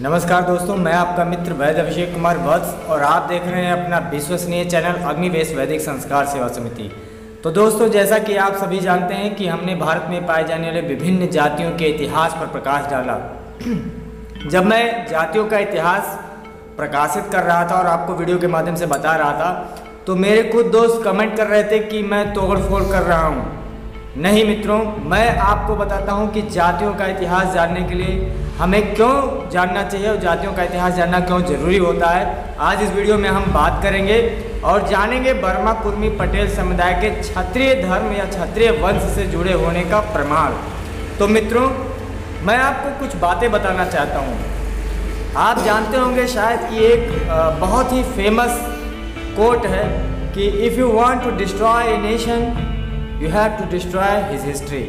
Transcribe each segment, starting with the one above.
नमस्कार दोस्तों, मैं आपका मित्र वैद्य अभिषेक कुमार वत्स और आप देख रहे हैं अपना विश्वसनीय चैनल अग्निवेश वैदिक संस्कार सेवा समिति। तो दोस्तों, जैसा कि आप सभी जानते हैं कि हमने भारत में पाए जाने वाले विभिन्न जातियों के इतिहास पर प्रकाश डाला। जब मैं जातियों का इतिहास प्रकाशित कर रहा था और आपको वीडियो के माध्यम से बता रहा था तो मेरे कुछ दोस्त कमेंट कर रहे थे कि मैं तोड़ फोड़ कर रहा हूँ। नहीं मित्रों, मैं आपको बताता हूँ कि जातियों का इतिहास जानने के लिए हमें क्यों जानना चाहिए और जातियों का इतिहास जानना क्यों ज़रूरी होता है? आज इस वीडियो में हम बात करेंगे और जानेंगे बर्मा कुर्मी पटेल समुदाय के क्षत्रिय धर्म या क्षत्रिय वंश से जुड़े होने का प्रमाण। तो मित्रों, मैं आपको कुछ बातें बताना चाहता हूँ। आप जानते होंगे शायद ये एक बहुत ही फ़ेमस कोट है कि if you want to destroy a nation you have to destroy his history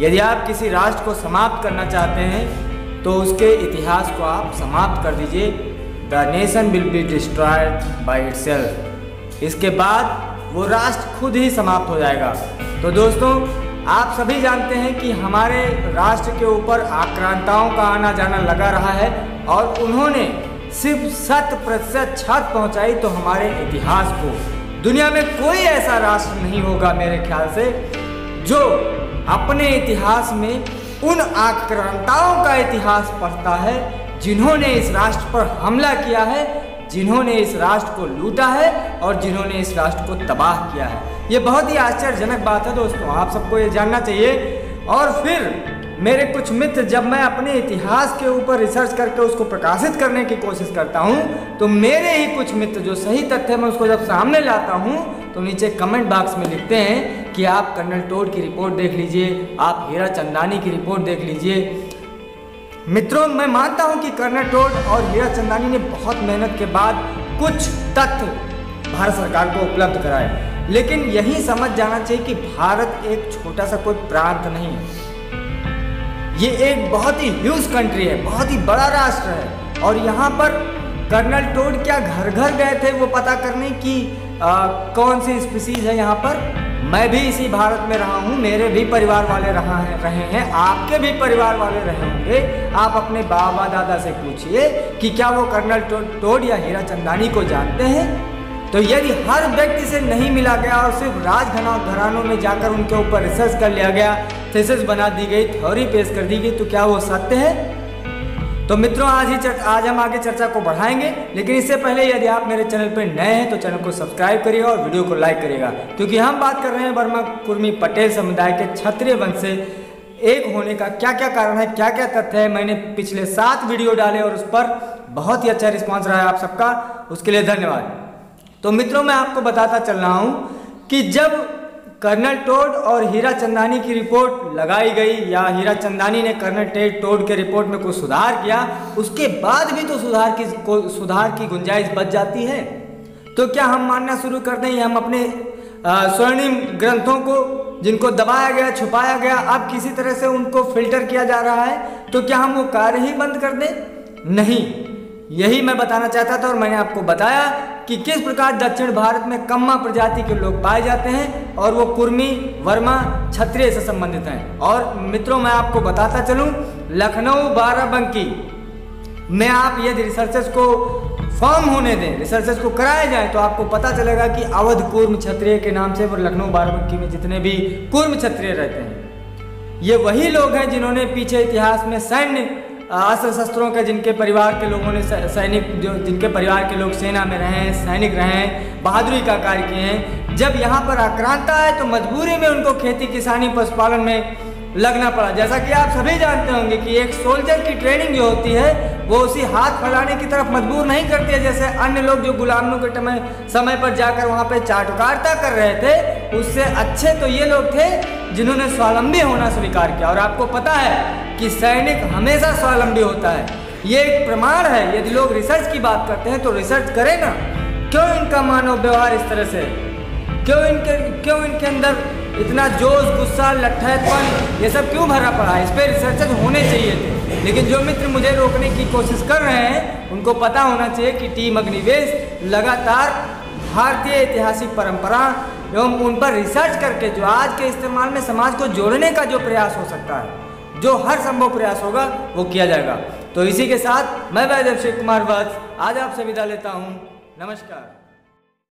यदि आप किसी राष्ट्र को समाप्त करना चाहते हैं तो उसके इतिहास को आप समाप्त कर दीजिए। The nation will be destroyed by it इसके बाद वो राष्ट्र खुद ही समाप्त हो जाएगा। तो दोस्तों, आप सभी जानते हैं कि हमारे राष्ट्र के ऊपर आक्रांताओं का आना जाना लगा रहा है और उन्होंने सिर्फ़ शत प्रतिशत छत पहुंचाई तो हमारे इतिहास को। दुनिया में कोई ऐसा राष्ट्र नहीं होगा मेरे ख्याल से, जो अपने इतिहास में उन आक्रांताओं का इतिहास पढ़ता है, जिन्होंने इस राष्ट्र पर हमला किया है, जिन्होंने इस राष्ट्र को लूटा है और जिन्होंने इस राष्ट्र को तबाह किया है। ये बहुत ही आश्चर्यजनक बात है दोस्तों, आप सबको ये जानना चाहिए। और फिर मेरे कुछ मित्र जब मैं अपने इतिहास के ऊपर रिसर्च करके उसको प्रकाशित करने की कोशिश करता हूँ तो मेरे ही कुछ मित्र जो सही तथ्य मैं उसको जब सामने लाता हूँ तो नीचे कमेंट बॉक्स में लिखते हैं कि आप कर्नल टोड की रिपोर्ट देख लीजिए, आप हीरा चंदानी की रिपोर्ट देख लीजिए। मित्रों, मैं मानता हूँ कि कर्नल टोड और हीरा चंदानी ने बहुत मेहनत के बाद कुछ तथ्य भारत सरकार को उपलब्ध कराए। लेकिन यही समझ जाना चाहिए कि भारत एक छोटा सा कोई प्रांत नहीं है। ये एक बहुत ही ह्यूज कंट्री है बहुत ही बड़ा राष्ट्र है। और यहाँ पर कर्नल टोड क्या घर घर गए थे वो पता करने की आ, कौन सी स्पीसीज है यहाँ पर? मैं भी इसी भारत में रहा हूँ मेरे भी परिवार वाले रहा है रहे हैं आपके भी परिवार वाले रहे होंगे। आप अपने बाबा दादा से पूछिए कि क्या वो कर्नल टो, टोड या हीरा चंदानी को जानते हैं? तो यदि हर व्यक्ति से नहीं मिला गया और सिर्फ़ राज घरानों में जाकर उनके ऊपर रिसर्च कर लिया गया थेसिस बना दी गई थ्योरी पेश कर दी गई तो क्या वो सत्य है? तो मित्रों, आज ही आज हम आगे चर्चा को बढ़ाएँगे, लेकिन इससे पहले यदि आप मेरे चैनल पर नए हैं तो चैनल को सब्सक्राइब करिएगा और वीडियो को लाइक करिएगा। क्योंकि हम बात कर रहे हैं वर्मा कुर्मी पटेल समुदाय के क्षत्रिय वंश से एक होने का क्या क्या कारण है क्या क्या तथ्य है, मैंने पिछले सात वीडियो डाले और उस पर बहुत ही अच्छा रिस्पॉन्स रहा है आप सबका, उसके लिए धन्यवाद। तो मित्रों, मैं आपको बताता चल रहा हूँ कि जब कर्नल टोड और हीरा चंदानी की रिपोर्ट लगाई गई, या हीरा चंदानी ने कर्नल टेड टोड के रिपोर्ट में कुछ सुधार किया, उसके बाद भी तो सुधार की, को, सुधार की गुंजाइश बच जाती है। तो क्या हम मानना शुरू कर दें हम अपने स्वर्णिम ग्रंथों को, जिनको दबाया गया, छुपाया गया, अब किसी तरह से उनको फ़िल्टर किया जा रहा है तो क्या हम वो कार्य ही बंद कर दें? नहीं। यही मैं बताना चाहता था और मैंने आपको बताया कि किस प्रकार दक्षिण भारत में कम्मा प्रजाति के लोग पाए जाते हैं और वो कुर्मी, वर्मा, क्षत्रिय से संबंधित हैं। और मित्रों, मैं आपको बताता चलूँ, लखनऊ बाराबंकी। में आप यदि रिसर्चेस को फॉर्म होने दें रिसर्चेस को कराए जाए तो आपको पता चलेगा कि अवध कुर्म क्षत्रिय के नाम से वो लखनऊ बाराबंकी में जितने भी कुर्म क्षत्रिय रहते हैं, ये वही लोग हैं जिन्होंने पीछे इतिहास में सैन्य अस्त्र के जिनके परिवार के लोगों ने सैनिक जो जिनके परिवार के लोग सेना में रहे हैं सैनिक रहे हैं बहादुरी का कार्य किए हैं, जब यहाँ पर आक्रांता है तो मजबूरी में उनको खेती किसानी पशुपालन में लगना पड़ा। जैसा कि आप सभी जानते होंगे कि एक सोल्जर की ट्रेनिंग जो होती है, वो उसी हाथ फैलाने की तरफ़ मजबूर नहीं करती है। जैसे अन्य लोग जो गुलामों के समय समय पर जाकर वहाँ पे चाटुकारिता कर रहे थे, उससे अच्छे तो ये लोग थे जिन्होंने स्वावलंबी होना स्वीकार किया। और आपको पता है कि सैनिक हमेशा स्वावलंबी होता है। ये एक प्रमाण है, यदि लोग रिसर्च की बात करते हैं तो रिसर्च करें ना। क्यों इनका मानव व्यवहार इस तरह से? क्यों इनके क्यों इनके अंदर इतना जोश, गुस्सा लट्ठपन ये सब क्यों भरा पड़ा है? इस पर रिसर्चर होने चाहिए थे। लेकिन जो मित्र मुझे रोकने की कोशिश कर रहे हैं, उनको पता होना चाहिए कि टीम अग्निवेश लगातार भारतीय ऐतिहासिक परंपरा एवं उन पर रिसर्च करके जो आज के इस्तेमाल में समाज को जोड़ने का जो प्रयास हो सकता है। जो हर संभव प्रयास होगा, वो किया जाएगा। तो इसी के साथ मैं वैद्य अभिषेक कुमार वत्स, आज आपसे विदा लेता हूँ। नमस्कार।